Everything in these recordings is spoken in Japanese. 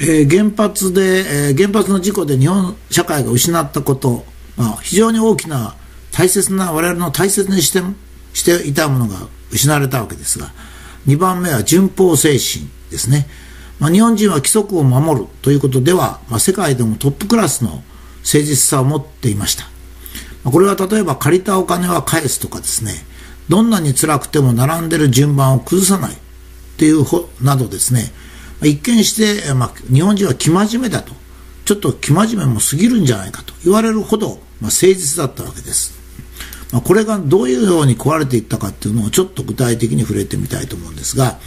えー、原発で、えー、原発の事故で日本社会が失ったこと、まあ、非常に大きな大切な我々の大切にしてしていたものが失われたわけですが2番目は順法精神ですね、まあ、日本人は規則を守るということでは、まあ、世界でもトップクラスの誠実さを持っていました、ま、これは例えば借りたお金は返すとかですね。どんなに辛くても並んでる順番を崩さないというなどですね。一見して、まあ、日本人は生真面目だと。ちょっと生真面目も過ぎるんじゃないかと。言われるほど、まあ、誠実だったわけです。まあ、これがどういうように壊れていったかっていうのをちょっと具体的に触れてみたいと思うんですが、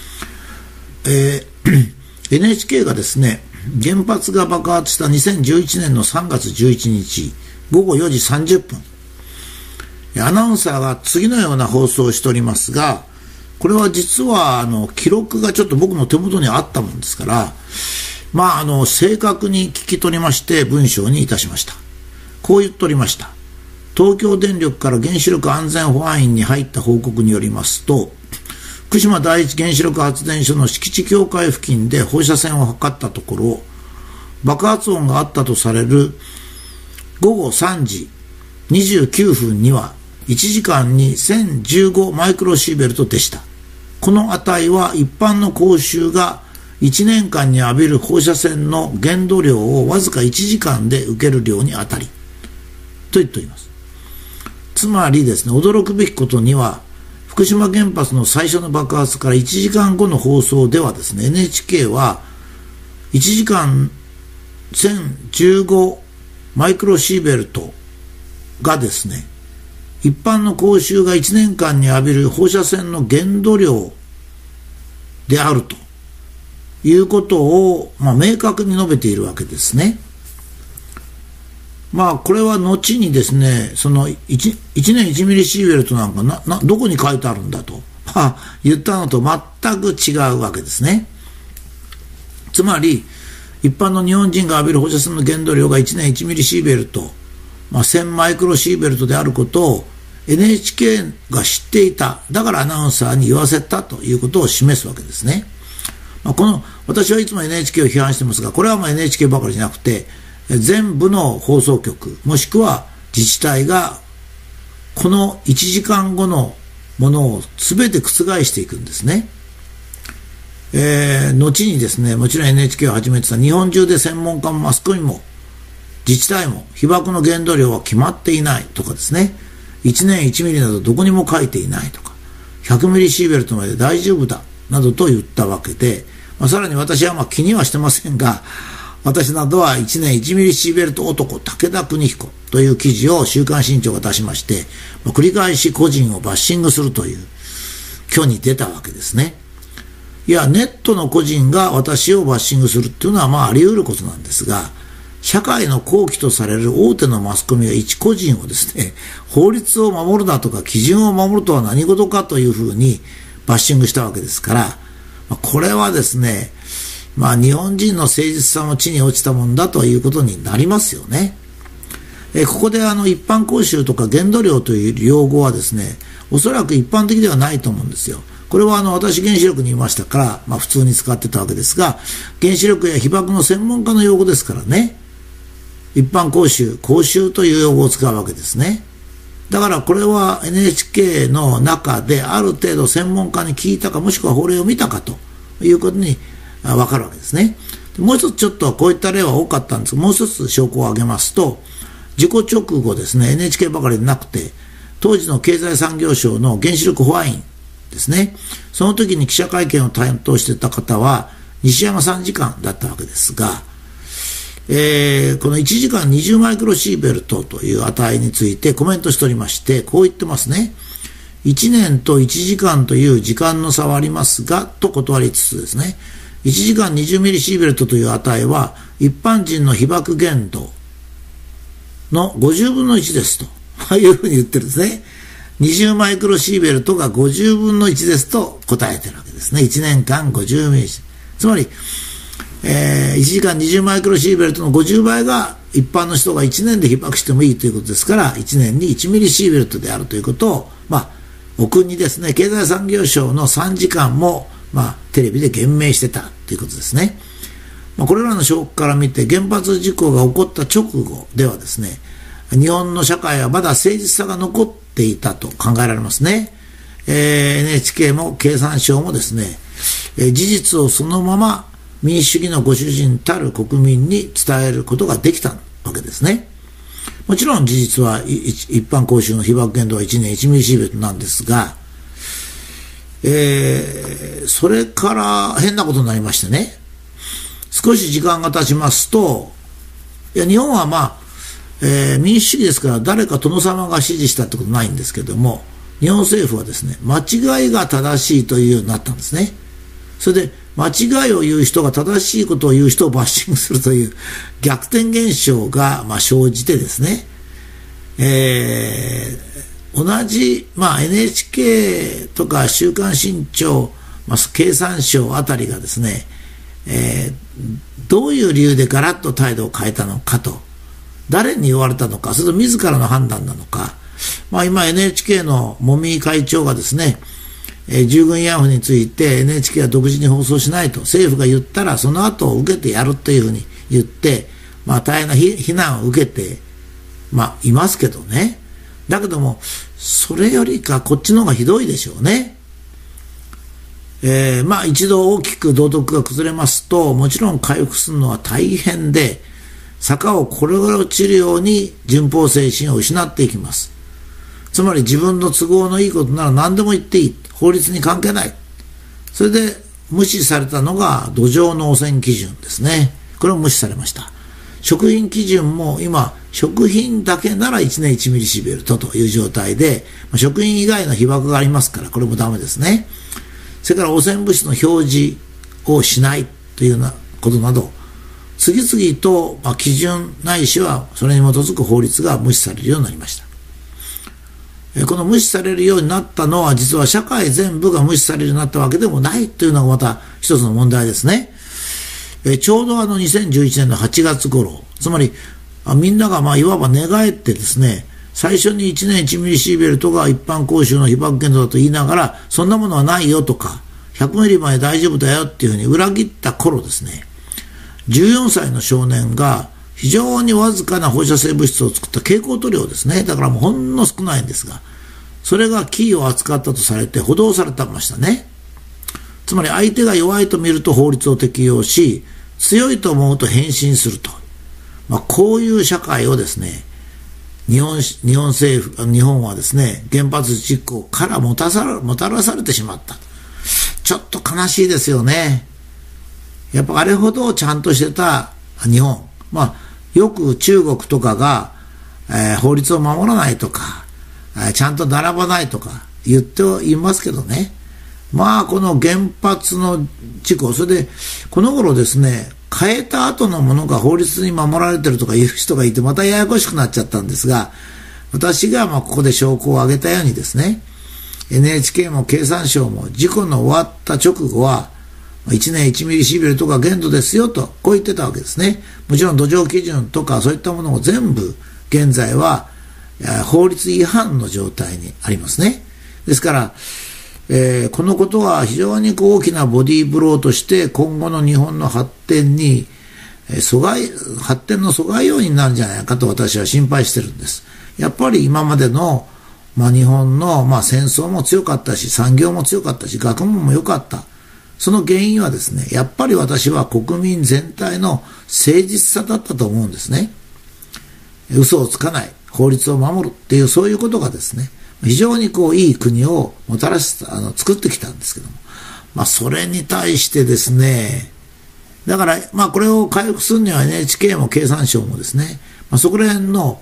えー、NHK がですね原発が爆発した2011年の3月11日午後4時30分。アナウンサーが次のような放送をしておりますがこれは実はあの記録がちょっと僕の手元にあったもんですからまああの正確に聞き取りまして文章にいたしました。こう言っておりました。東京電力から原子力安全保安院に入った報告によりますと福島第一原子力発電所の敷地境界付近で放射線を測ったところ爆発音があったとされる午後3時29分には1時間に1015マイクロシーベルトでした。この値は一般の講習が1年間に浴びる放射線の限度量をわずか1時間で受ける量に当たりと言っております。つまりですね、驚くべきことには、福島原発の最初の爆発から1時間後の放送ではですね、NHK は1時間1015マイクロシーベルトがですね、一般の講習が1年間に浴びる放射線の限度量であるということを、まあ、明確に述べているわけですね。まあ、これは後にですね、その 1, 1年1ミリシーベルトなんかな、な、どこに書いてあるんだと、まあ、言ったのと全く違うわけですね。つまり、一般の日本人が浴びる放射線の限度量が1年1ミリシーベルト、まあ、1000マイクロシーベルトであることを NHK が知っていた。だからアナウンサーに言わせたということを示すわけですね。まあ、この、私はいつも NHK を批判してますが、これはまあ NHK ばかりじゃなくて、全部の放送局もしくは自治体がこの1時間後のものを全て覆していくんですね。えー、後にですね、もちろん NHK を始めてた日本中で専門家もマスコミも自治体も被爆の限度量は決まっていないとかですね、1年1ミリなどどこにも書いていないとか、100ミリシーベルトまで大丈夫だなどと言ったわけで、まあ、さらに私はまあ気にはしてませんが、私などは1年1ミリシーベルト男武田邦彦という記事を週刊新潮が出しまして、ま繰り返し個人をバッシングするという挙に出たわけですね。いや、ネットの個人が私をバッシングするっていうのはまああり得ることなんですが、社会の後期とされる大手のマスコミが一個人をですね、法律を守るだとか基準を守るとは何事かというふうにバッシングしたわけですから、これはですね、まあ日本人の誠実さも地に落ちたもんだということになりますよね。えここであの一般講習とか限度量という用語はですね、おそらく一般的ではないと思うんですよ。これはあの私原子力にいましたから、まあ普通に使ってたわけですが、原子力や被爆の専門家の用語ですからね、一般講習、講習という用語を使うわけですね。だからこれは NHK の中である程度専門家に聞いたかもしくは法令を見たかということにわかるわけですね。もう一つちょっとこういった例は多かったんですが、もう一つ証拠を挙げますと、事故直後ですね、NHK ばかりでなくて、当時の経済産業省の原子力保安院ですね、その時に記者会見を担当してた方は、西山参事官だったわけですが、えー、この1時間20マイクロシーベルトという値についてコメントしておりまして、こう言ってますね。1年と1時間という時間の差はありますが、と断りつつですね、1時間20ミリシーベルトという値は一般人の被爆限度の50分の1ですというふうに言ってるんですね。20マイクロシーベルトが50分の1ですと答えてるわけですね。1年間50ミリ。つまり、えー、1時間20マイクロシーベルトの50倍が一般の人が1年で被爆してもいいということですから、1年に1ミリシーベルトであるということを、まあ、お国ですね、経済産業省の3時間もまあ、テレビで言明してたということですね。まあ、これらの証拠から見て原発事故が起こった直後ではですね日本の社会はまだ誠実さが残っていたと考えられますね、えー、NHK も経産省もですね、えー、事実をそのまま民主主義のご主人たる国民に伝えることができたわけですねもちろん事実は一般公衆の被爆限度は1年1ミリシーベルトなんですが、えー、それから変なことになりましてね、少し時間が経ちますと、いや、日本はまあ、えー、民主主義ですから誰か殿様が指示したってことないんですけども、日本政府はですね、間違いが正しいというようになったんですね。それで、間違いを言う人が正しいことを言う人をバッシングするという逆転現象が、まあ、生じてですね、えー、同じ、まあ、NHK とか週刊新潮、まあ、経産省あたりがですね、えー、どういう理由でガラッと態度を変えたのかと、誰に言われたのか、それと自らの判断なのか、まあ、今 NHK の茂木会長がですね、えー、従軍慰安婦について NHK は独自に放送しないと。政府が言ったらその後を受けてやるというふうに言って、まあ、大変な非難を受けて、まあ、いますけどね。だけどもそれよりかこっちの方がひどいでしょうね。えー、まあ一度大きく道徳が崩れますともちろん回復するのは大変で坂を転が落ちるように順法精神を失っていきます。つまり自分の都合のいいことなら何でも言っていい法律に関係ない。それで無視されたのが土壌の汚染基準ですね。これも無視されました。食品基準も今、食品だけなら1年1ミリシベルトという状態で、食品以外の被爆がありますから、これもダメですね。それから汚染物質の表示をしないというようなことなど、次々と、基準ないしはそれに基づく法律が無視されるようになりました。この無視されるようになったのは実は社会全部が無視されるようになったわけでもないというのがまた一つの問題ですね。えちょうどあの2011年の8月頃、つまりあみんながまあいわば寝返ってですね、最初に1年1ミリシーベルトが一般公衆の被爆限度だと言いながら、そんなものはないよとか、100ミリまで大丈夫だよっていうふうに裏切った頃ですね、14歳の少年が非常にわずかな放射性物質を作った蛍光塗料ですね。だからもうほんの少ないんですが、それがキーを扱ったとされて補導されてましたね。つまり相手が弱いと見ると法律を適用し、強いと思うと変身すると。まあ、こういう社会をですね、日本、日本政府、日本はですね、原発事故からもたさもたらされてしまった。ちょっと悲しいですよね。やっぱあれほどちゃんとしてた日本。まあ、よく中国とかが、えー、法律を守らないとか、えー、ちゃんと並ばないとか言っていますけどね。まあ、この原発の事故、それで、この頃ですね、変えた後のものが法律に守られてるとか言う人がいて、またややこしくなっちゃったんですが、私がまここで証拠を挙げたようにですね、NHK も経産省も事故の終わった直後は、1年1ミリシーベルトが限度ですよと、こう言ってたわけですね。もちろん土壌基準とかそういったものを全部、現在は法律違反の状態にありますね。ですから、えー、このことは非常に大きなボディーブローとして今後の日本の発展に、え阻害、発展の阻害要因になるんじゃないかと私は心配してるんです。やっぱり今までの、まあ、日本の、まあ、戦争も強かったし、産業も強かったし、学問も良かった。その原因はですね、やっぱり私は国民全体の誠実さだったと思うんですね。嘘をつかない、法律を守るっていう、そういうことがですね、非常にこう、いい国をもたらし、あの、作ってきたんですけども。まあ、それに対してですね、だから、まあ、これを回復するには NHK も経産省もですね、まあ、そこら辺の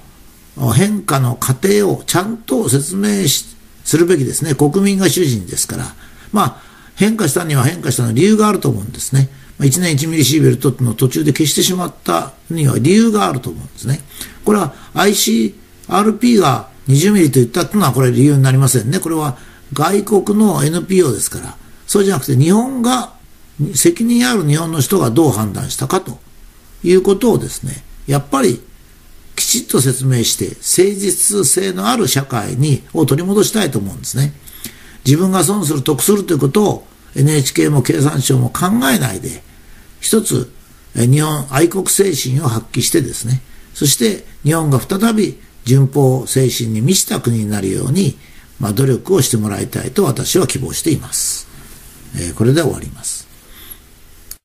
変化の過程をちゃんと説明するべきですね。国民が主人ですから。まあ、変化したには変化したの理由があると思うんですね。1年1ミリシーベルトの途中で消してしまったには理由があると思うんですね。これは ICRP が20ミリと言ったっていうのはこれ理由になりませんね。これは外国の NPO ですから。そうじゃなくて日本が、責任ある日本の人がどう判断したかということをですね、やっぱりきちっと説明して誠実性のある社会にを取り戻したいと思うんですね。自分が損する、得するということを NHK も経産省も考えないで、一つ日本愛国精神を発揮してですね、そして日本が再び順法精神に満ちた国になるように、まあ、努力をしてもらいたいと私は希望しています。えー、これで終わります。